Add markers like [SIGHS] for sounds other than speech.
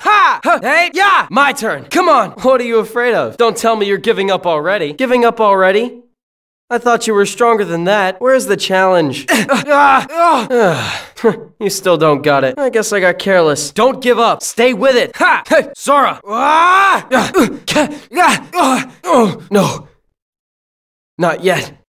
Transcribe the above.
ha, Ha! Hey! Yeah! My turn. Come on. What are you afraid of? Don't tell me you're giving up already. Giving up already? I thought you were stronger than that. Where's the challenge? [LAUGHS] [LAUGHS] Ah! Ah! [SIGHS] You still don't got it. I guess I got careless. Don't give up. Stay with it. Ha! Hey, Sora! Ah! [COUGHS] Oh, no. Not yet.